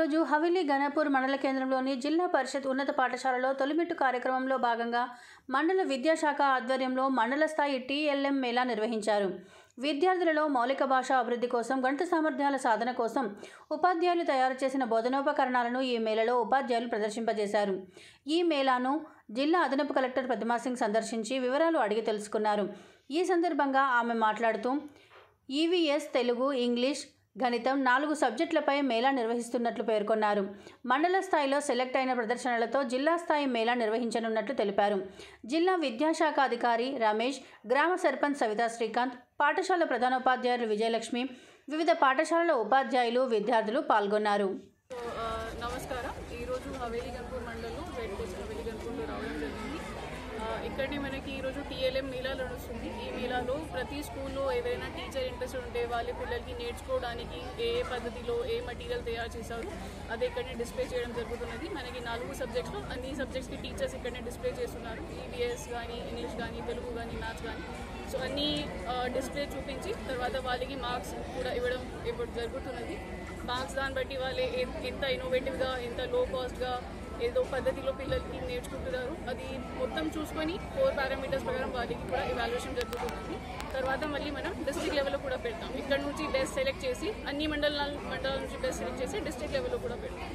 ఈరోజు హవిలీ గణపూర్ మండల కేంద్రంలోని జిల్లా పరిషత్ ఉన్నత పాఠశాలలో తొలిమెట్టు కార్యక్రమంలో భాగంగా మండల విద్యాశాఖ ఆధ్వర్యంలో మండల స్థాయి టీఎల్ఎం మేళా నిర్వహించారు. విద్యార్థులలో మౌలిక భాష అభివృద్ధి కోసం గణిత సామర్థ్యాల సాధన కోసం ఉపాధ్యాయులు తయారు చేసిన బోధనోపకరణాలను ఈ మేళలో ఉపాధ్యాయులు ప్రదర్శింపజేశారు. ఈ మేళాను జిల్లా అదనపు కలెక్టర్ ప్రతిమా సింగ్ సందర్శించి వివరాలు అడిగి తెలుసుకున్నారు. ఈ సందర్భంగా ఆమె మాట్లాడుతూ ఈవీఎస్ తెలుగు ఇంగ్లీష్ గణితం నాలుగు సబ్జెక్టులపై మేళా నిర్వహిస్తున్నట్లు పేర్కొన్నారు. మండల స్థాయిలో సెలెక్ట్ అయిన ప్రదర్శనలతో జిల్లా స్థాయి మేళా నిర్వహించనున్నట్లు తెలిపారు. జిల్లా విద్యాశాఖ అధికారి రమేష్ గ్రామ సర్పంచ్ సవితా శ్రీకాంత్ పాఠశాల ప్రధానోపాధ్యాయులు విజయలక్ష్మి వివిధ పాఠశాలల ఉపాధ్యాయులు విద్యార్థులు పాల్గొన్నారు. నమస్కారం. ఈరోజు హవేలీ గన్పూర్ మండలంలో హవేలీ గన్పూర్లో రావడం జరిగింది. ఇక్కడనే మనకి ఈరోజు టీఎల్ఎం మేళా నడుస్తుంది. ఈ ప్రతి స్కూల్లో ఏదైనా టీచర్ ఇంట్రెస్ట్ ఉంటే వాళ్ళ పిల్లలకి నేర్చుకోవడానికి ఏ ఏ పద్ధతిలో ఏ మటీరియల్ తయారు చేశారు అది ఇక్కడనే డిస్ప్లే చేయడం జరుగుతున్నది. మనకి నాలుగు సబ్జెక్ట్స్లో అన్ని సబ్జెక్ట్స్కి టీచర్స్ ఇక్కడనే డిస్ప్లే చేస్తున్నారు. ఈబీఎస్ కానీ ఇంగ్లీష్ కానీ తెలుగు కానీ మ్యాథ్స్ కానీ సో అన్నీ డిస్ప్లే చూపించి తర్వాత వాళ్ళకి మార్క్స్ కూడా ఇవ్వడం ఇవ్వడం జరుగుతున్నది. మార్క్స్ దాన్ని బట్టి వాళ్ళు ఎంత ఇన్నోవేటివ్గా ఎంత లో కాస్ట్గా ఏదో పద్ధతిలో పిల్లలకి నేర్చుకుంటున్నారు. అది మొత్తం చూసుకొని ఫోర్ పారామీటర్స్ ప్రకారం వాళ్ళకి కూడా ఇవాల్యుయేషన్ జరుగుతుంది తర్వాత మళ్ళీ మనం డిస్ట్రిక్ట్ లెవెల్లో కూడా పెడతాం. ఇక్కడ నుంచి బెస్ట్ సెలెక్ట్ చేసి అన్ని మండలాల మండలాల నుంచి బెస్ట్ సెలెక్ట్ చేసి డిస్ట్రిక్ట్ లెవెల్లో కూడా పెడతాం.